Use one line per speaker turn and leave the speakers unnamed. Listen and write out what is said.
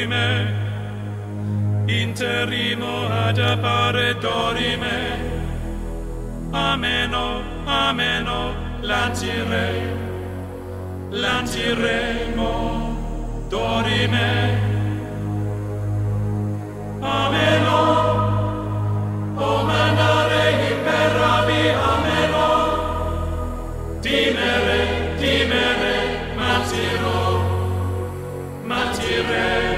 dorime, interimo ad appare dorime, ameno, ameno, lancire, lanciremo, dorime, ameno, o mandare imperavi, ameno, timere, timere, matiro, matire.